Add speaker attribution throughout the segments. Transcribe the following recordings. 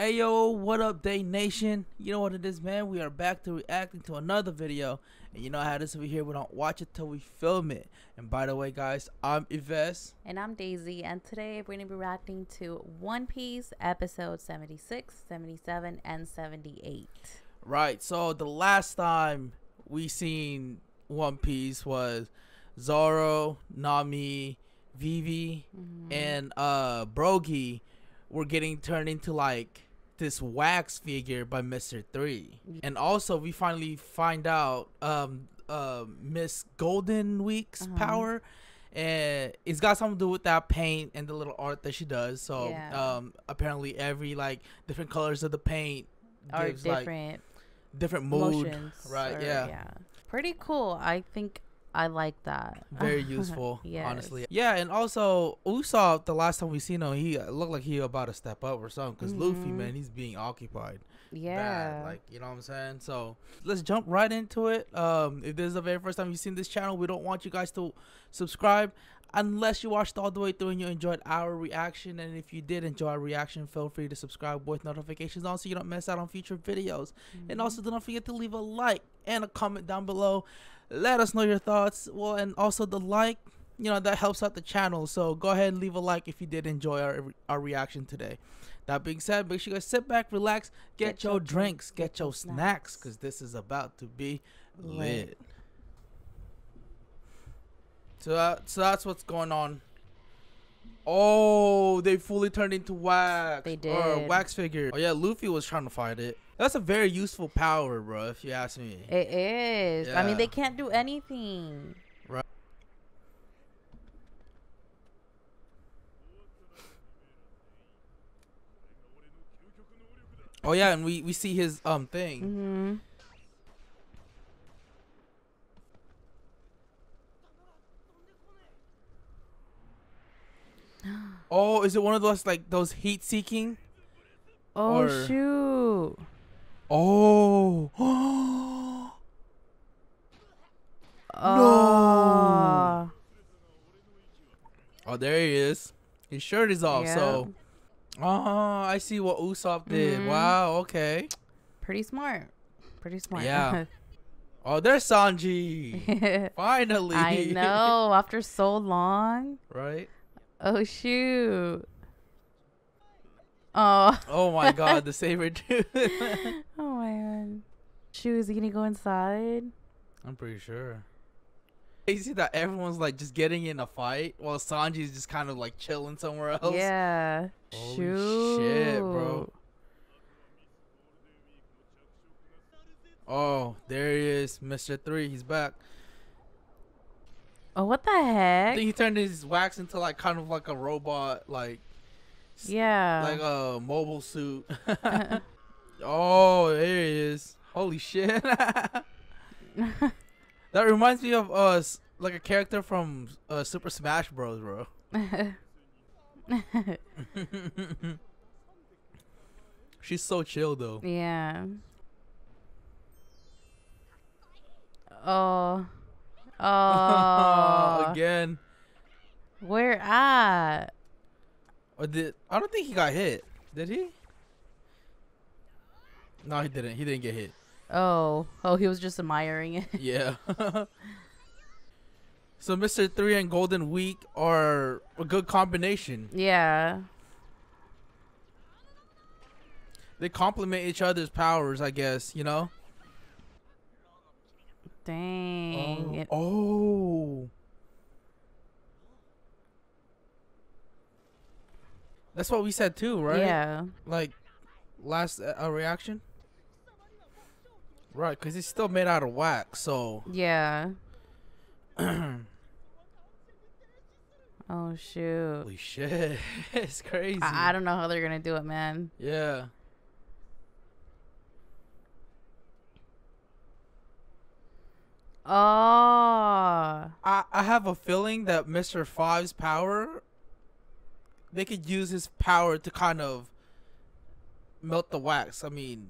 Speaker 1: Ayo, what up, DayNation? You know what it is, man. We are back to reacting to another video. And you know how this over here, we don't watch it till we film it. And by the way, guys, I'm Yves.
Speaker 2: And I'm Deisi. And today we're going to be reacting to One Piece episode 76, 77, and 78.
Speaker 1: Right, so the last time we seen One Piece was Zoro, Nami, Vivi,
Speaker 2: Mhm.
Speaker 1: and uh Brogy were getting turned into like this wax figure by Mr. 3. And also we finally find out um uh Miss Golden Week's
Speaker 2: Uh-huh.
Speaker 1: power and it's got something to do with that paint and the little art that she does. So
Speaker 2: Yeah.
Speaker 1: um apparently every like different colors of the paint
Speaker 2: Are
Speaker 1: gives like
Speaker 2: different
Speaker 1: different mood. right,
Speaker 2: or-
Speaker 1: yeah.
Speaker 2: Pretty cool. I think I like that.
Speaker 1: Very useful,
Speaker 2: Yes.
Speaker 1: honestly. Yeah, and also Usopp, the last time we seen him, he uh, looked like he about to step up or something. Because Luffy,
Speaker 2: Mhm.
Speaker 1: man, he's being occupied.
Speaker 2: Yeah.
Speaker 1: Bad, like you know what I'm saying. So let's jump right into it. Um, if this is the very first time you've seen this channel, we don't want you guys to subscribe unless you watched all the way through and you enjoyed our reaction. And if you did enjoy our reaction, feel free to subscribe with notifications on so you don't miss out on future videos. And
Speaker 2: Mhm.
Speaker 1: also, do not forget to leave a like and a comment down below. Let us know your thoughts. Well, and also the like, you know, that helps out the channel. So go ahead and leave a like if you did enjoy our our reaction today. That being said, make sure you guys sit back, relax, get,
Speaker 2: Get
Speaker 1: your,
Speaker 2: your
Speaker 1: drinks, get, your snacks,
Speaker 2: snacks.
Speaker 1: because this is about to be lit.
Speaker 2: Lit.
Speaker 1: So, that, so that's what's going on. Oh, they fully turned into wax.
Speaker 2: They
Speaker 1: Or
Speaker 2: did.
Speaker 1: wax figure. Oh yeah, Luffy was trying to fight it. That's a very useful power, bro. If you ask me.
Speaker 2: It is. I mean, they can't do anything. Right.
Speaker 1: Oh yeah, and we we see his um thing.
Speaker 2: Mm-hmm.
Speaker 1: Oh, is it one of those like those heat seeking?
Speaker 2: Oh,
Speaker 1: Or-
Speaker 2: shoot.
Speaker 1: Oh.
Speaker 2: Oh.
Speaker 1: oh, there he is. His shirt is off. So, oh, I see what Usopp did.
Speaker 2: Mhm.
Speaker 1: Wow. Okay.
Speaker 2: Pretty smart. Pretty smart.
Speaker 1: Yeah. Oh, there's Sanji. Finally.
Speaker 2: I know. After so long.
Speaker 1: right.
Speaker 2: Oh shoot. Oh.
Speaker 1: Oh my God, the saber tooth.
Speaker 2: oh my god. Shoot, is he gonna go inside?
Speaker 1: I'm pretty sure. You see that everyone's like just getting in a fight while Sanji's just kind of like chilling somewhere else.
Speaker 2: Yeah.
Speaker 1: Holy
Speaker 2: shoot.
Speaker 1: shit, bro. Oh, there he is, Mr. Three. He's back.
Speaker 2: Oh, what the
Speaker 1: I
Speaker 2: heck?
Speaker 1: think he turned his wax into like kind of like a robot, like
Speaker 2: yeah.
Speaker 1: like a mobile suit. oh, there he is. Holy shit. that reminds me of us like a character from uh, Super Smash Bros, bro. She's so chill though.
Speaker 2: yeah. Oh. Oh.
Speaker 1: Again.
Speaker 2: Where at?
Speaker 1: Or did I don't think he got hit. Did he? No, he didn't. He didn't get hit.
Speaker 2: Oh. Oh, he was just admiring it.
Speaker 1: Yeah. so Mr. 3 and Golden Week are a good combination.
Speaker 2: yeah.
Speaker 1: They complement each other's powers, I guess, you know?
Speaker 2: Dang. It-
Speaker 1: Oh. That's what we said too, right?
Speaker 2: Yeah.
Speaker 1: Like last uh, uh, reaction. Right, because it's still made out of wax, so
Speaker 2: Yeah. Oh shoot.
Speaker 1: holy shit, it's crazy.
Speaker 2: I, I don't know how they're gonna do it, man.
Speaker 1: Yeah.
Speaker 2: Oh.
Speaker 1: I, I have a feeling that Mr. Five's power, they could use his power to kind of melt the wax. I mean,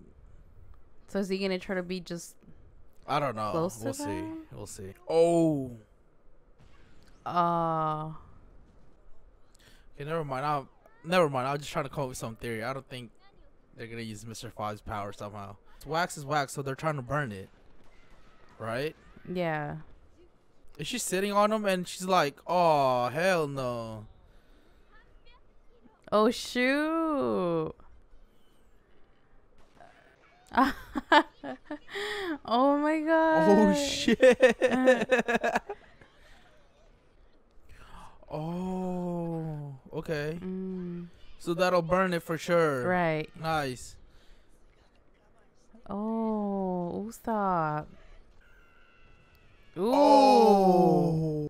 Speaker 2: So is he gonna try to be just?
Speaker 1: I don't know. We'll see.
Speaker 2: that?
Speaker 1: We'll see. Oh,
Speaker 2: Oh.
Speaker 1: okay. Never mind. I'll never mind. I was just trying to come up with some theory. I don't think they're gonna use Mr. Five's power somehow. It's wax is wax, so they're trying to burn it, right?
Speaker 2: Yeah.
Speaker 1: Is she sitting on him and she's like, "Oh hell no."
Speaker 2: Oh shoot. oh my god.
Speaker 1: Oh shit. oh, okay.
Speaker 2: Mm,
Speaker 1: So that'll burn it for sure.
Speaker 2: right.
Speaker 1: Nice.
Speaker 2: Oh, Usopp. Ooh.
Speaker 1: Oh.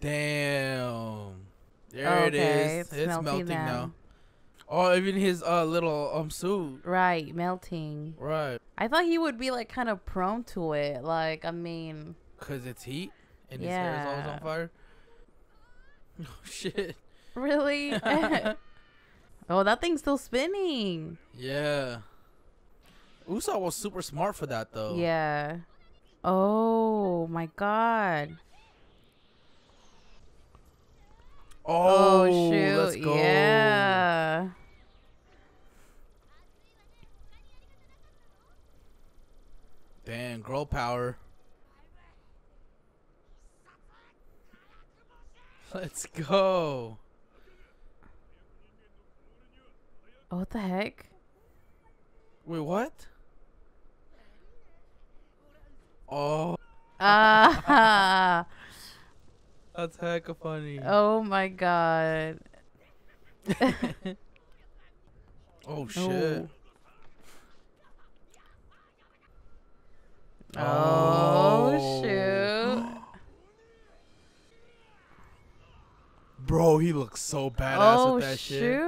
Speaker 1: Damn. There
Speaker 2: Okay,
Speaker 1: is.
Speaker 2: it's
Speaker 1: It's,
Speaker 2: melting
Speaker 1: melting,
Speaker 2: now.
Speaker 1: Oh, even his uh little um suit.
Speaker 2: Right, melting.
Speaker 1: Right.
Speaker 2: I thought he would be like kind of prone to it. Like, I mean,
Speaker 1: Cause it's heat and his hair is always
Speaker 2: Yeah.
Speaker 1: on fire. Oh shit.
Speaker 2: really? oh, that thing's still spinning.
Speaker 1: Yeah. Usopp was super smart for that though.
Speaker 2: Yeah. Oh my god.
Speaker 1: Oh,
Speaker 2: Oh, shoot.
Speaker 1: Let's go.
Speaker 2: Yeah.
Speaker 1: Damn, girl power. Let's go.
Speaker 2: Oh, what the heck?
Speaker 1: Wait, what? Oh,
Speaker 2: Ah.
Speaker 1: that's hecka funny.
Speaker 2: oh my god.
Speaker 1: Oh shit.
Speaker 2: Oh, oh
Speaker 1: Oh.
Speaker 2: shoot.
Speaker 1: Bro, he looks so badass
Speaker 2: oh
Speaker 1: with that shit.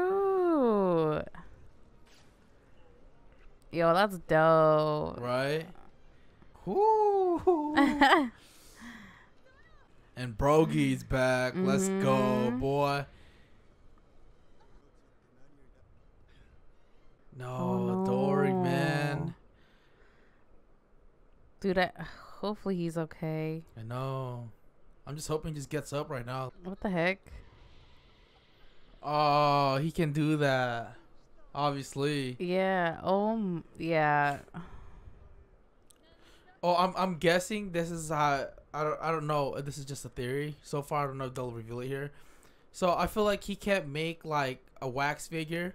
Speaker 2: Yo, that's dope.
Speaker 1: Right? Woo. and Brogy's back. Let's go,
Speaker 2: Mhm.
Speaker 1: boy. No,
Speaker 2: Oh,
Speaker 1: Dory, man.
Speaker 2: Dude, I, hopefully he's okay.
Speaker 1: I know. I'm just hoping he just gets up right now.
Speaker 2: What the heck?
Speaker 1: Oh, he can do that. Obviously.
Speaker 2: Yeah. Oh, yeah.
Speaker 1: Oh, I'm I'm guessing this is how I don't I don't know. This is just a theory. So far, I don't know if they'll reveal it here. So I feel like he can't make like a wax figure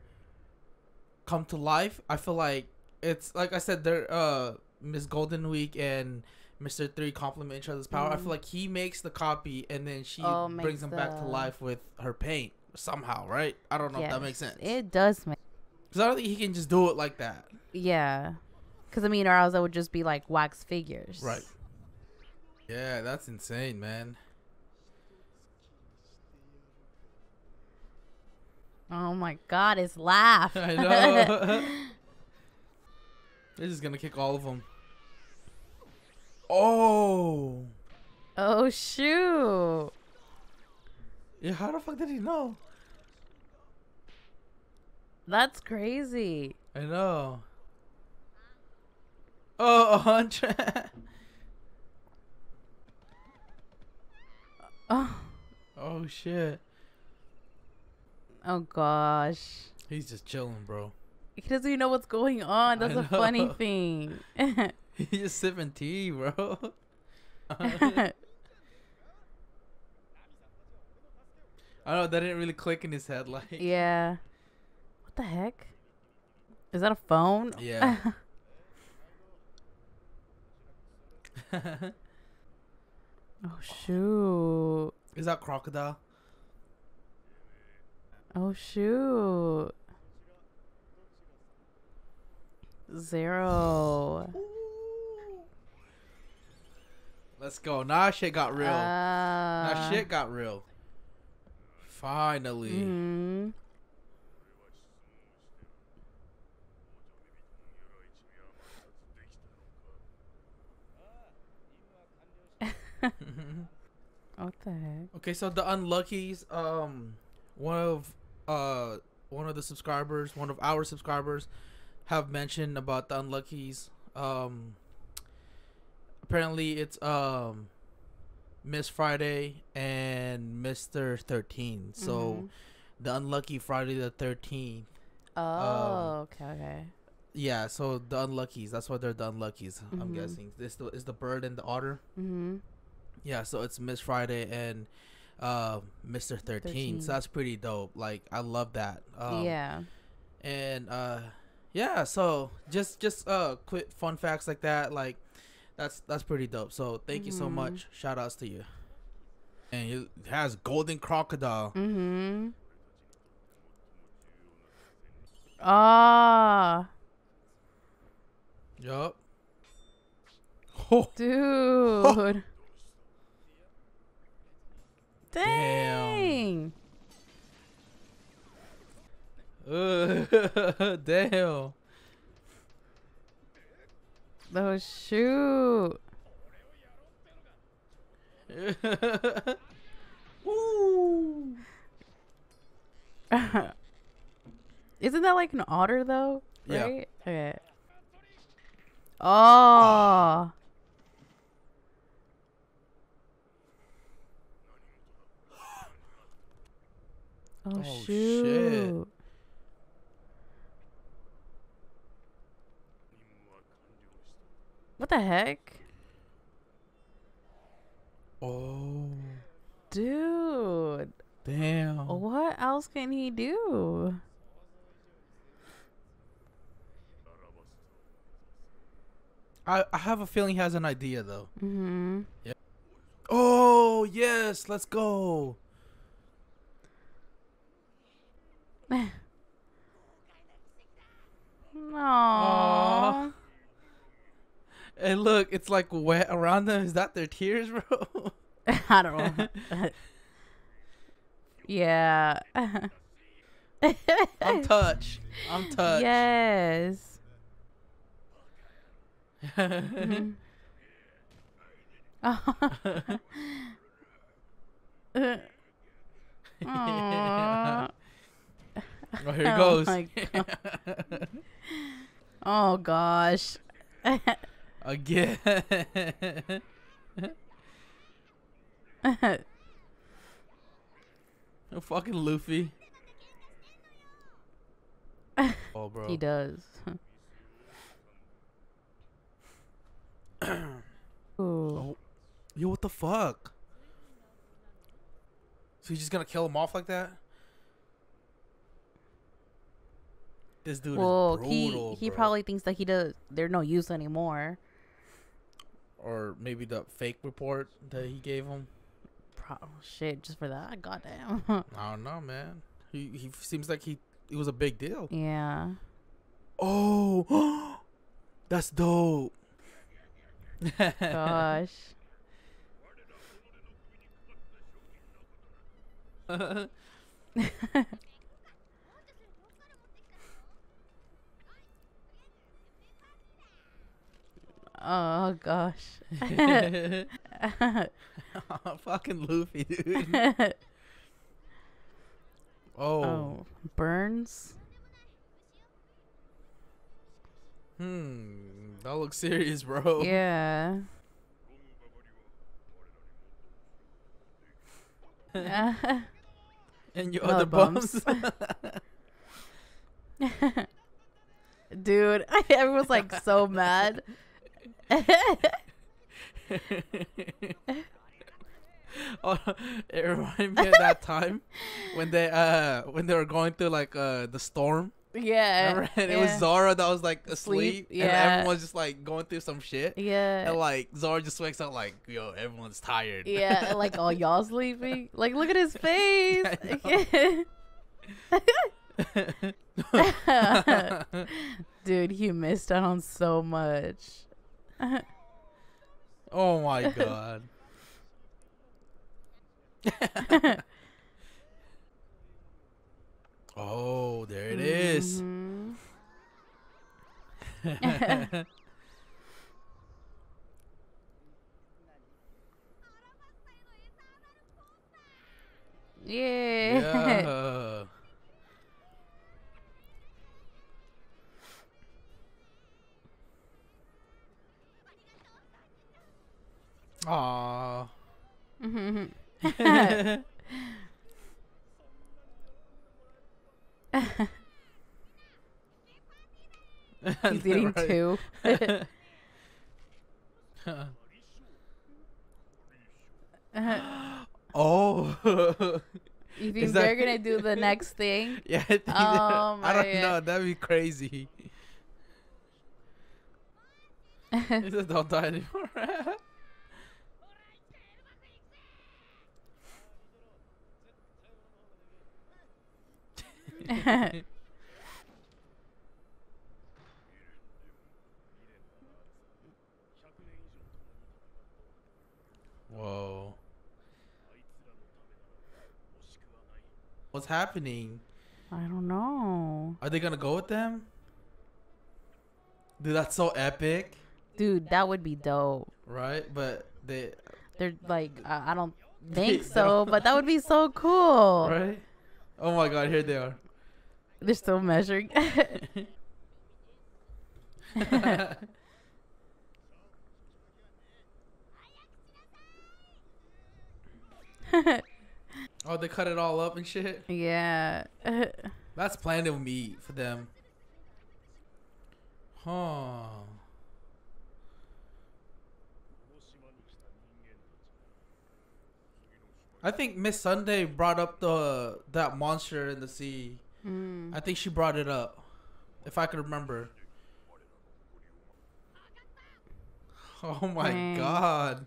Speaker 1: come to life. I feel like it's like I said, they're uh Miss Golden Week and Mister Three complement each other's power. I
Speaker 2: Mhm.
Speaker 1: feel like he makes the copy and then she
Speaker 2: Oh,
Speaker 1: brings him back to life with her paint somehow, right? I don't know if that makes sense.
Speaker 2: It does make.
Speaker 1: Because I don't think he can just do it like that.
Speaker 2: Yeah. Because, I mean, or else it would just be like wax figures.
Speaker 1: Right. Yeah, that's insane, man.
Speaker 2: Oh my god, his laugh.
Speaker 1: I know. They're just gonna kick all of them. Oh.
Speaker 2: oh, shoot.
Speaker 1: Yeah, how the fuck did he know?
Speaker 2: That's crazy.
Speaker 1: I know. Oh, a hundred.
Speaker 2: Oh,
Speaker 1: oh shit.
Speaker 2: oh gosh.
Speaker 1: He's just chilling, bro.
Speaker 2: He doesn't even know what's going on. That's a funny thing.
Speaker 1: He's just sipping tea, bro. I know that didn't really click in his head, like.
Speaker 2: yeah. What the heck? Is that a phone?
Speaker 1: Yeah.
Speaker 2: oh shoot.
Speaker 1: Is that crocodile?
Speaker 2: Oh shoot. Zero.
Speaker 1: Let's go. Nah, shit got real.
Speaker 2: Uh,
Speaker 1: nah, shit got real. Finally.
Speaker 2: mhm. What the heck?
Speaker 1: okay, so the unluckies, um, one of uh one of the subscribers, one of our subscribers, have mentioned about the unluckies. Um, apparently it's um Miss Friday and Mister Thirteen. So
Speaker 2: Mhm.
Speaker 1: the unlucky Friday the Thirteenth
Speaker 2: oh,
Speaker 1: um, Yeah, so the unluckies. That's why they're the unluckies. I'm
Speaker 2: Mhm.
Speaker 1: guessing this is the bird and the otter.
Speaker 2: Mm-hmm.
Speaker 1: Yeah, so it's Miss Friday and uh, Mr. 13.
Speaker 2: 13.
Speaker 1: So that's pretty dope. Like I love that. Um,
Speaker 2: yeah.
Speaker 1: and uh yeah so just just uh quick fun facts like that like that's that's pretty dope so thank you so
Speaker 2: Mhm.
Speaker 1: much shout outs to you and it has golden crocodile
Speaker 2: Mm-hmm. Ah,
Speaker 1: yup oh
Speaker 2: dude. Dang.
Speaker 1: uh, damn
Speaker 2: Oh shoot.
Speaker 1: Woo.
Speaker 2: Isn't that like an otter though?
Speaker 1: Yeah.
Speaker 2: Right? Okay. Oh. Oh,
Speaker 1: Oh, shit.
Speaker 2: shoot. What the heck?
Speaker 1: oh
Speaker 2: Dude.
Speaker 1: damn
Speaker 2: What else can he do?
Speaker 1: I, I have a feeling he has an idea though
Speaker 2: Mm-hmm.
Speaker 1: oh yes let's go
Speaker 2: Aww.
Speaker 1: And look, it's like wet around them. Is that their tears, bro?
Speaker 2: I don't know. yeah.
Speaker 1: I'm touched. I'm touched.
Speaker 2: yes. Mhm. Aw.
Speaker 1: Oh, here it
Speaker 2: Oh
Speaker 1: goes.
Speaker 2: my Oh gosh.
Speaker 1: Again. no Fucking Luffy. Oh, bro.
Speaker 2: he does.
Speaker 1: Oh, yo, what the fuck? So he's just gonna kill him off like that? This dude
Speaker 2: well,
Speaker 1: is brutal.
Speaker 2: he he
Speaker 1: bro.
Speaker 2: probably thinks that he does. They're no use anymore.
Speaker 1: or maybe the fake report that he gave him.
Speaker 2: Pro- shit, just for that. Goddamn.
Speaker 1: I don't know, man. He he seems like he it was a big deal.
Speaker 2: yeah.
Speaker 1: Oh, that's dope.
Speaker 2: Gosh. Oh gosh.
Speaker 1: Fucking Luffy, dude. Oh.
Speaker 2: oh, Burns.
Speaker 1: Hmm. That looks serious, bro.
Speaker 2: Yeah.
Speaker 1: And your other bums.
Speaker 2: Dude, everyone's like so mad.
Speaker 1: oh, it reminded me of that time when they uh when they were going through like uh the storm.
Speaker 2: yeah.
Speaker 1: And it was
Speaker 2: yeah.
Speaker 1: Zoro that was like asleep, and
Speaker 2: yeah.
Speaker 1: everyone's just like going through some shit.
Speaker 2: Yeah.
Speaker 1: And like Zoro just wakes up like, yo, everyone's tired.
Speaker 2: Yeah, like all y'all sleeping. Like, look at his face. Dude, he missed out on so much.
Speaker 1: oh my god. oh, there it is.
Speaker 2: Mhm. Yeah.
Speaker 1: yeah. Aww.
Speaker 2: Mhm. He's eating two.
Speaker 1: oh.
Speaker 2: You think
Speaker 1: that-
Speaker 2: they're gonna do the next thing?
Speaker 1: yeah. I, think
Speaker 2: Oh,
Speaker 1: I don't
Speaker 2: my
Speaker 1: know. That'd be crazy. Says, don't die anymore. Whoa. What's happening?
Speaker 2: I don't know,
Speaker 1: Are they gonna go with them? Dude, that's so epic,
Speaker 2: dude. That would be dope.
Speaker 1: right? But they,
Speaker 2: They're like, uh, I don't think so, but that would be so cool.
Speaker 1: right? Oh my god, here they are.
Speaker 2: They're still measuring.
Speaker 1: oh, they cut it all up and shit.
Speaker 2: yeah.
Speaker 1: That's planet meat for them. Huh. I think Miss Sunday brought up the that monster in the sea.
Speaker 2: Mm.
Speaker 1: I think she brought it up, if I could remember. Oh my
Speaker 2: Dang.
Speaker 1: god.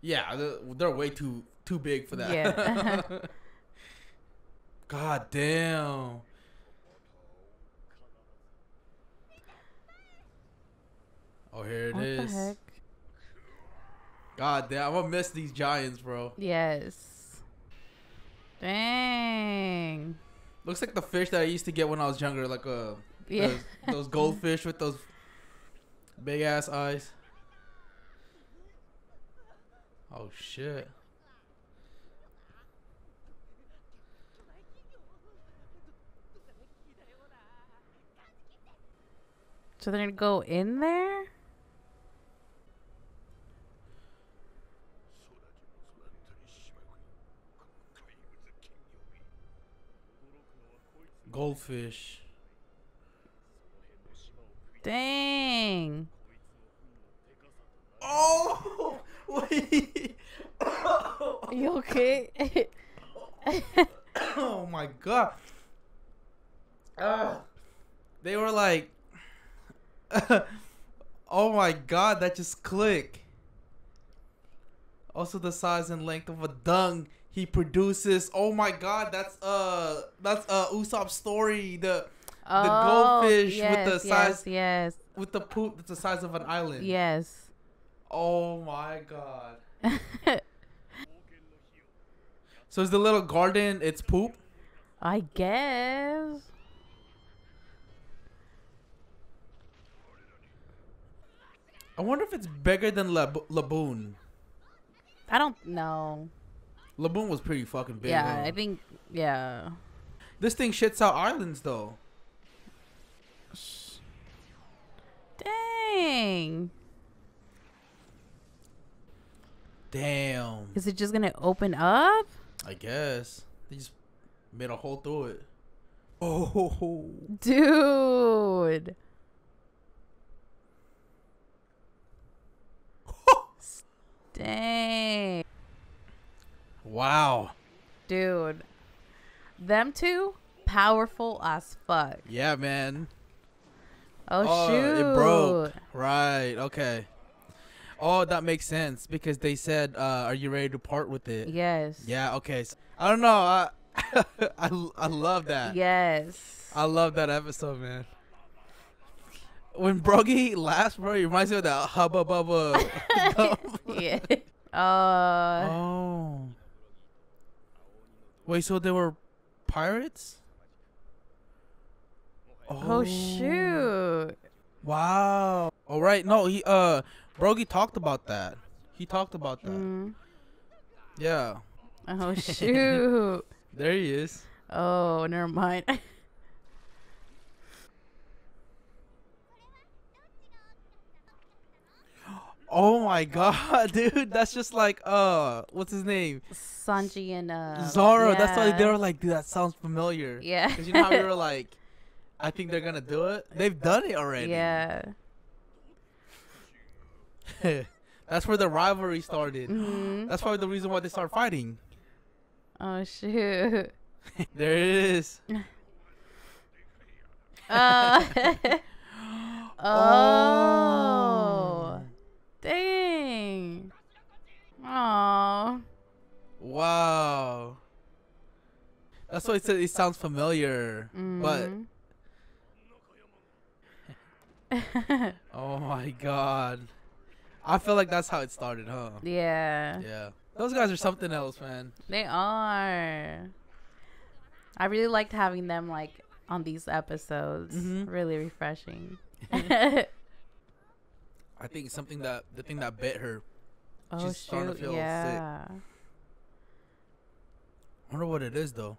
Speaker 1: Yeah, they're, they're way too too big for that.
Speaker 2: Yeah.
Speaker 1: god damn. Oh, here it
Speaker 2: What
Speaker 1: is.
Speaker 2: the heck?
Speaker 1: God damn, I'm gonna miss these giants, bro.
Speaker 2: Yes. Dang.
Speaker 1: Looks like the fish that I used to get when I was younger, like uh,
Speaker 2: Yeah.
Speaker 1: those, those goldfish with those big ass eyes. Oh shit.
Speaker 2: So they're gonna go in there?
Speaker 1: Goldfish.
Speaker 2: Dang.
Speaker 1: Oh wait.
Speaker 2: You okay?
Speaker 1: oh my god. Ah. they were like Oh my god, that just click. Also the size and length of a dung he produces. Oh my god, that's uh that's uh Usopp's story. The the goldfish with the
Speaker 2: Oh, yes,
Speaker 1: size-
Speaker 2: Yes,
Speaker 1: with the poop that's the size of an island.
Speaker 2: yes,
Speaker 1: Oh my god. So is the little garden it's poop?
Speaker 2: I guess.
Speaker 1: I wonder if it's bigger than Lab- Laboon.
Speaker 2: I don't know.
Speaker 1: Laboon was pretty fucking big.
Speaker 2: yeah,
Speaker 1: huh?
Speaker 2: I think. Yeah.
Speaker 1: This thing shits out islands though.
Speaker 2: Dang.
Speaker 1: Damn.
Speaker 2: Is it just gonna open up?
Speaker 1: I guess they just made a hole through it. Oh,
Speaker 2: Dude. Dang.
Speaker 1: Wow.
Speaker 2: Dude. Them two, powerful as fuck.
Speaker 1: Yeah, man.
Speaker 2: Oh,
Speaker 1: Oh,
Speaker 2: shoot.
Speaker 1: it broke. Right. Okay. Oh, that makes sense because they said, uh, "Are you ready to part with it?"
Speaker 2: Yes.
Speaker 1: Yeah. Okay. So, I don't know. I, I I love that.
Speaker 2: Yes.
Speaker 1: I love that episode, man. When Brogy laughs, bro, it reminds me of that hubba bubba.
Speaker 2: yeah. Uh,
Speaker 1: oh. Wait, so they were pirates?
Speaker 2: oh shoot.
Speaker 1: Wow. All right. No, he uh, Brogy talked about that. He talked about that.
Speaker 2: Mm.
Speaker 1: Yeah.
Speaker 2: Oh shoot.
Speaker 1: There he is.
Speaker 2: oh, never mind.
Speaker 1: Oh my god, dude, that's just like uh, what's his name?
Speaker 2: Sanji and uh
Speaker 1: Zoro. That's why they
Speaker 2: yeah.
Speaker 1: were like, dude, that sounds familiar.
Speaker 2: Yeah.
Speaker 1: Cause you know how we were like, I think they're gonna do it. They've done it already.
Speaker 2: Yeah.
Speaker 1: That's where the rivalry started.
Speaker 2: hmm
Speaker 1: That's probably the reason why they start fighting.
Speaker 2: Oh shoot.
Speaker 1: There it is.
Speaker 2: Uh, oh. Dang. Oh.
Speaker 1: Wow. That's why it said it sounds familiar. But
Speaker 2: Mhm.
Speaker 1: oh my god. I feel like that's how it started, huh?
Speaker 2: yeah,
Speaker 1: Yeah. Those guys are something else, man.
Speaker 2: they are. I really liked having them like on these episodes.
Speaker 1: Mhm.
Speaker 2: Really refreshing.
Speaker 1: I think something that the thing that bit her.
Speaker 2: Oh
Speaker 1: She's starting to feel sick.
Speaker 2: Yeah.
Speaker 1: I wonder what it is though.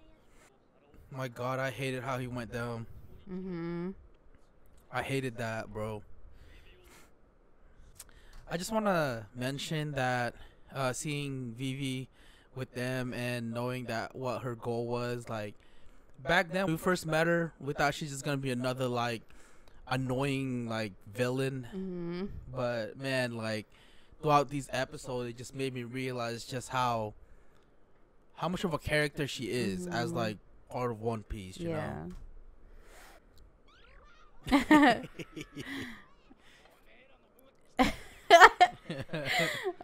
Speaker 1: My god, I hated how he went down.
Speaker 2: Mm-hmm.
Speaker 1: I hated that, bro. I just want to mention that uh, seeing Vivi with them and knowing that what her goal was, like back then when we first met her, we thought she's just gonna be another like annoying like villain.
Speaker 2: Mhm.
Speaker 1: But man, like throughout these episodes, it just made me realize just how how much of a character she is as
Speaker 2: Mhm.
Speaker 1: like part of One Piece. You
Speaker 2: Yeah.
Speaker 1: know.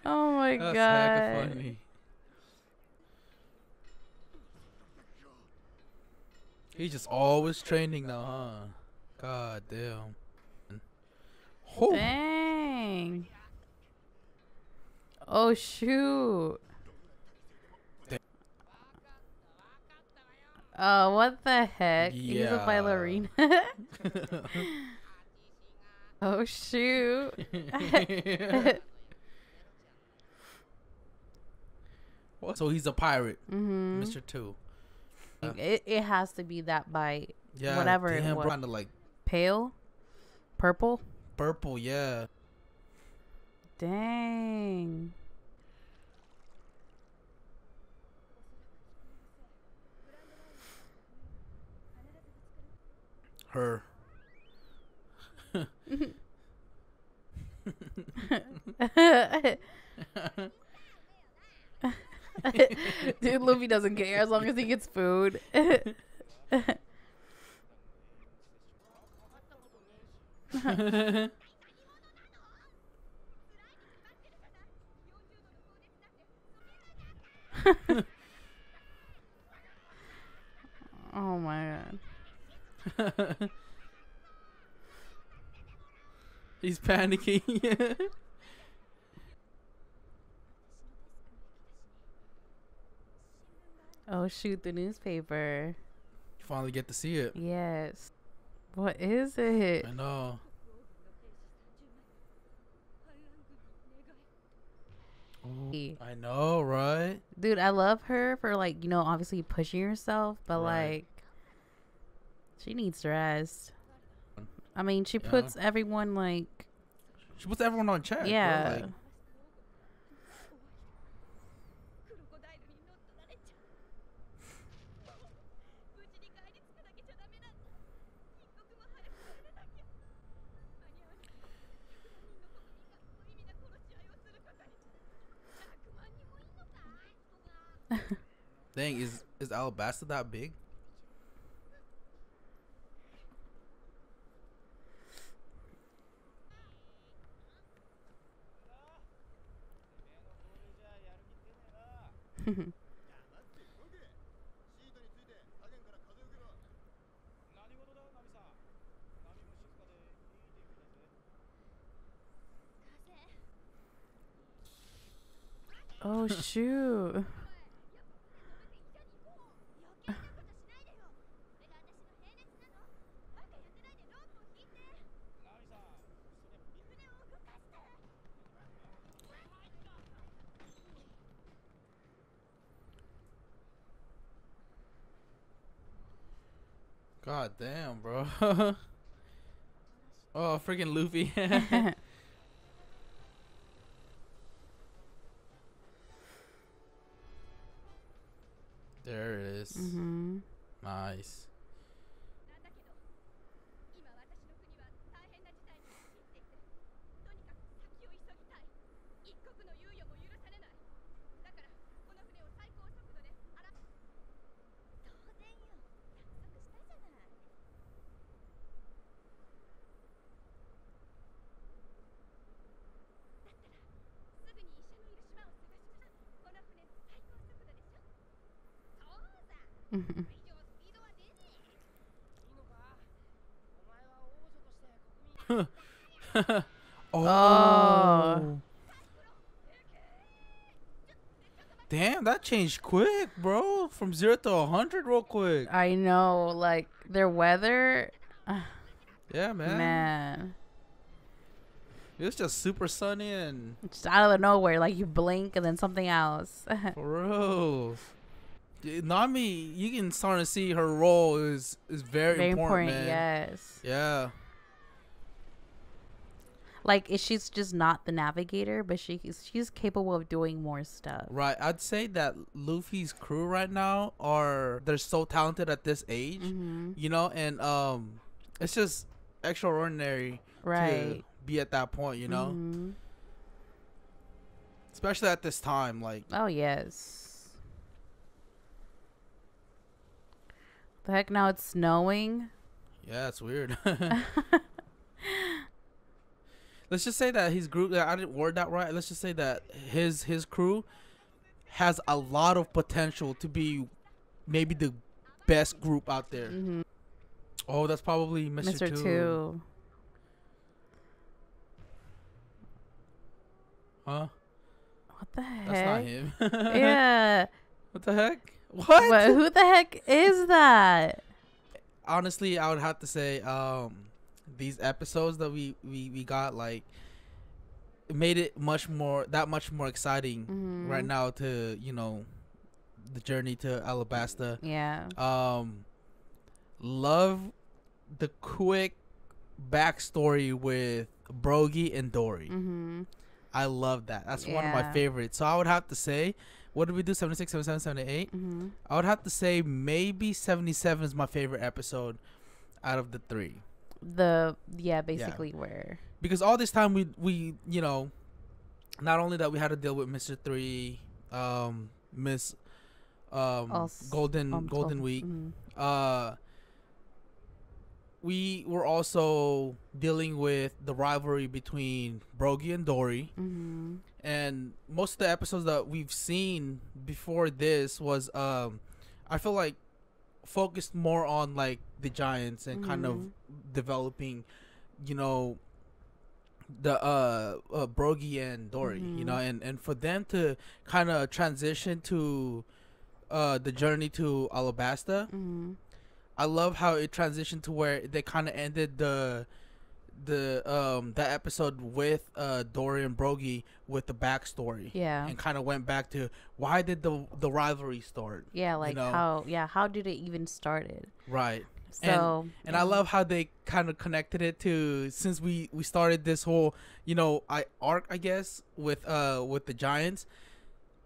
Speaker 2: oh my
Speaker 1: That's
Speaker 2: god.
Speaker 1: funny. He's just always training now, huh? God damn. Oh,
Speaker 2: Dang. Oh shoot. Oh, what the heck? He's a
Speaker 1: Yeah.
Speaker 2: ballerina. oh shoot.
Speaker 1: So he's a pirate,
Speaker 2: mhm.
Speaker 1: Mr. Two.
Speaker 2: It it has to be that by
Speaker 1: Yeah,
Speaker 2: Whatever it
Speaker 1: Damn,
Speaker 2: was.
Speaker 1: kind of like
Speaker 2: pale, purple.
Speaker 1: purple. Yeah.
Speaker 2: Dang.
Speaker 1: Her.
Speaker 2: Dude, Luffy doesn't care as long as he gets food. oh my god.
Speaker 1: He's panicking.
Speaker 2: Oh shoot, the newspaper.
Speaker 1: You finally get to see it.
Speaker 2: Yes. What is it?
Speaker 1: I know. Ooh, Mm-hmm. I know, right?
Speaker 2: Dude, I love her for like, you know, obviously pushing herself, but
Speaker 1: Right.
Speaker 2: like she needs rest. I mean, she
Speaker 1: Yeah.
Speaker 2: puts everyone like
Speaker 1: She puts everyone on check.
Speaker 2: yeah.
Speaker 1: like,
Speaker 3: が
Speaker 1: dang, is is Alabasta that big?
Speaker 2: oh shoot.
Speaker 1: Damn, bro. oh, freaking Luffy.
Speaker 3: oh.
Speaker 1: oh. Damn, that changed quick, bro. From zero to a hundred, real quick.
Speaker 2: I know, like their weather.
Speaker 1: yeah, man.
Speaker 2: Man.
Speaker 1: It was just super sunny and
Speaker 2: just out of nowhere. Like you blink and then something else.
Speaker 1: For real. Nami, you can start to see her role is is very,
Speaker 2: Very
Speaker 1: important,
Speaker 2: important,
Speaker 1: man.
Speaker 2: yes.
Speaker 1: Yeah.
Speaker 2: Like she's just not the navigator, but she she's capable of doing more stuff.
Speaker 1: Right. I'd say that Luffy's crew right now are they're so talented at this age,
Speaker 2: hmm
Speaker 1: you know, and um it's just extraordinary
Speaker 2: Right.
Speaker 1: to be at that point, you know?
Speaker 2: Mhm.
Speaker 1: Especially at this time like
Speaker 2: Oh yes. The heck now it's snowing.
Speaker 1: yeah, it's weird. Let's just say that his group I didn't word that right. Let's just say that his his crew has a lot of potential to be maybe the best group out there.
Speaker 2: hmm
Speaker 1: Oh, that's probably Mr.
Speaker 2: Mr.
Speaker 1: Two.
Speaker 2: Two.
Speaker 1: Huh?
Speaker 2: What the heck?
Speaker 1: That's not him.
Speaker 2: yeah.
Speaker 1: What the heck? What?
Speaker 2: But who the heck is that?
Speaker 1: Honestly, I would have to say, um, these episodes that we we we got like made it much more that much more exciting
Speaker 2: Mhm.
Speaker 1: right now to you know the journey to Alabasta.
Speaker 2: Yeah.
Speaker 1: Um, love the quick backstory with Brogy and Dory.
Speaker 2: Mm-hmm.
Speaker 1: I love that. That's one of my favorites. So I would have to say, what did we do? 76, 77, 78?
Speaker 2: Mm-hmm.
Speaker 1: I would have to say maybe 77 is my favorite episode out of the three.
Speaker 2: The yeah, basically where.
Speaker 1: Because all this time we we you know, not only that we had to deal with Mr. Three, um, Miss, um,
Speaker 2: Als-
Speaker 1: Golden
Speaker 2: um,
Speaker 1: Golden Week,
Speaker 2: mhm.
Speaker 1: uh, we were also dealing with the rivalry between Brogy and Dory.
Speaker 2: Mhm.
Speaker 1: And most of the episodes that we've seen before this was um i feel like focused more on like the giants and kind of
Speaker 2: Mhm.
Speaker 1: developing you know the uh, uh brogy and dory you know and and for them to kind of transition to uh the journey to alabasta
Speaker 2: Mhm.
Speaker 1: i love how it transitioned to where they kind of ended the the um that episode with uh Dorian and Brogy with the backstory
Speaker 2: Yeah.
Speaker 1: and kind of went back to why did the the rivalry start
Speaker 2: Yeah, like
Speaker 1: know.
Speaker 2: how yeah, how did it even started?
Speaker 1: right
Speaker 2: So
Speaker 1: and I
Speaker 2: yeah.
Speaker 1: love how they kind of connected it to since we we started this whole you know I arc I guess with uh with the giants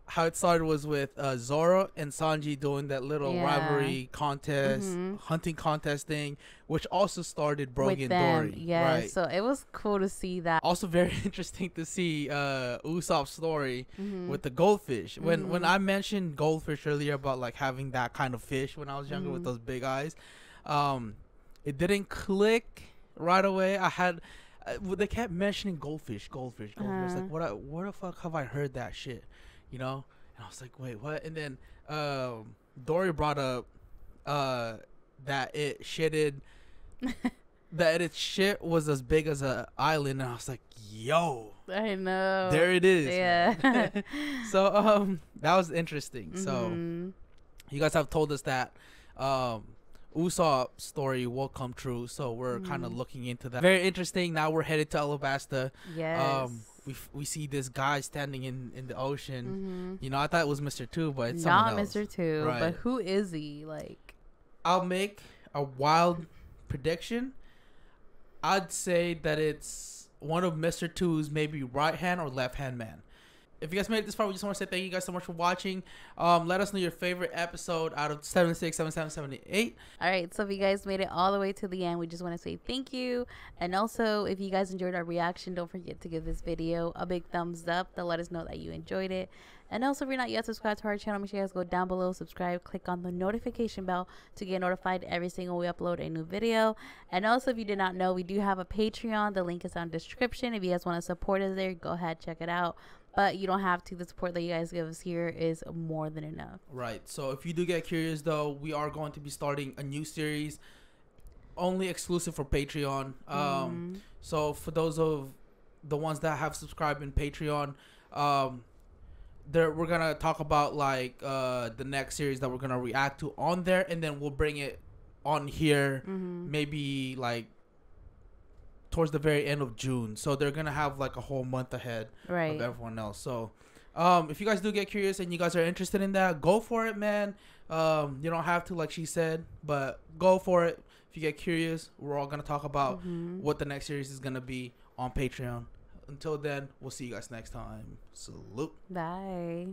Speaker 1: how it started was with uh Zoro and Sanji doing that little
Speaker 2: Yeah.
Speaker 1: rivalry contest
Speaker 2: Mhm.
Speaker 1: hunting contest thing which also started
Speaker 2: Brogan.
Speaker 1: Dory
Speaker 2: Yeah.
Speaker 1: right
Speaker 2: So it was cool to see that.
Speaker 1: also very interesting to see uh Usopp's story
Speaker 2: Mhm.
Speaker 1: with the goldfish. When when
Speaker 2: Mhm.
Speaker 1: I mentioned goldfish earlier about like having that kind of fish when I was younger with
Speaker 2: Mhm.
Speaker 1: those big eyes, um, it didn't click right away. I had uh, they kept mentioning goldfish, goldfish, goldfish.
Speaker 2: Uh-huh.
Speaker 1: Like what? I, where the fuck have I heard that shit? You know? And I was like, wait, what? And then um, Dory brought up uh that it shitted. that its shit was as big as a island, and I was like, "Yo,
Speaker 2: I know.
Speaker 1: there it is."
Speaker 2: Yeah.
Speaker 1: so um, that was interesting. So
Speaker 2: Mhm.
Speaker 1: you guys have told us that um, Usopp's story will come true. So we're kind of
Speaker 2: Mhm.
Speaker 1: looking into that. Very interesting. Now we're headed to Alabasta.
Speaker 2: yes.
Speaker 1: Um, we f- we see this guy standing in in the ocean.
Speaker 2: Mhm.
Speaker 1: You know, I thought it was Mr. Two, but it's
Speaker 2: Not
Speaker 1: someone else.
Speaker 2: Mr. Two,
Speaker 1: Right.
Speaker 2: but who is he? Like,
Speaker 1: I'll make a wild prediction. I'd say that it's one of Mr. Two's maybe right hand or left hand man. If you guys made it this far, we just want to say thank you guys so much for watching. Um, let us know your favorite episode out of 76, 77, 78.
Speaker 2: all right. So if you guys made it all the way to the end, we just want to say thank you. And also, if you guys enjoyed our reaction, don't forget to give this video a big thumbs up to let us know that you enjoyed it. And also, if you're not yet subscribed to our channel, make sure you guys go down below, subscribe, click on the notification bell to get notified every single we upload a new video. And also, if you did not know, we do have a Patreon. The link is the description. If you guys want to support us there, go ahead, check it out. But you don't have to. The support that you guys give us here is more than enough.
Speaker 1: Right. So if you do get curious, though, we are going to be starting a new series, only exclusive for Patreon. Um,
Speaker 2: Mhm.
Speaker 1: so for those of the ones that have subscribed in Patreon, um, there we're gonna talk about like uh the next series that we're gonna react to on there, and then we'll bring it on here
Speaker 2: Mhm.
Speaker 1: maybe like towards the very end of June. So they're gonna have like a whole month ahead
Speaker 2: right.
Speaker 1: of everyone else. So, um, if you guys do get curious and you guys are interested in that, go for it, man. Um, you don't have to, like she said, but go for it. If you get curious, we're all gonna talk about
Speaker 2: Mhm.
Speaker 1: what the next series is gonna be on Patreon. Until then, we'll see you guys next time. Salute.
Speaker 2: Bye.